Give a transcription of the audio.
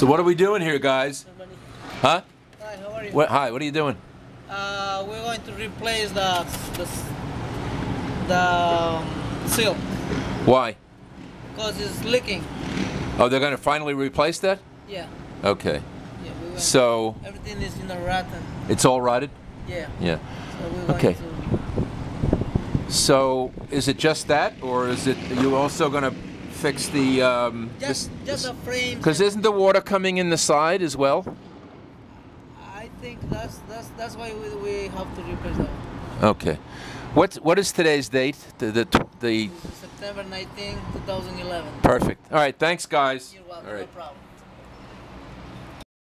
So what are we doing here, guys? Huh? Hi, how are you? What, hi, what are you doing? Uh, we're going to replace the the, the um, seal Why? because it's leaking. Oh, they're going to finally replace that? Yeah, Okay. yeah. We're So everything is in a rotten. it's all rotted? Yeah. Yeah. So Okay. to So is it just that, or is it are you also going to fix the um, just just the frames. Because isn't the water coming in the side as well? I think that's that's that's why we, we have to replace that. Okay. What what is today's date? The the, the September 19, 2011. perfect. All right. Thanks, guys. You're welcome. All right. No problem.